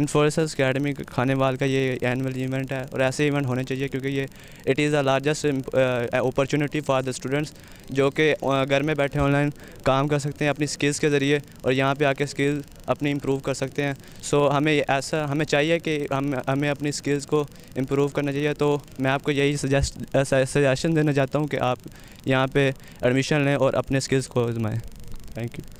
Infosys academy Khanewal का ये annual event है और ऐसे इवेंट होने चाहिए क्योंकि ये it is the largest opportunity for the students जो कि uh, घर में बैठे ऑनलाइन काम कर सकते हैं अपनी स्किल्स के ज़रिए और यहाँ पे आके स्किल अपनी इम्प्रूव कर सकते हैं। सो so, हमें ऐसा हमें चाहिए कि हम हमें अपनी स्किल्स को इम्प्रूव करना चाहिए। तो मैं आपको यही सजेस्ट सजेशन uh, देना चाहता हूँ कि आप यहाँ पर एडमिशन लें और अपने स्किल्स को आजमाएँ। Thank you